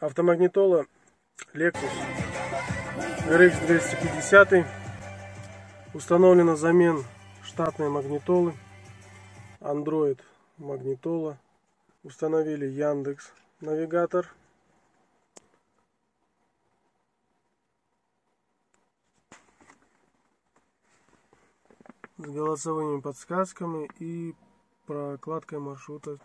Автомагнитола Lexus RX 250 установлена замен штатной магнитолы. Android магнитола. Установили Яндекс навигатор. С голосовыми подсказками и прокладкой маршрута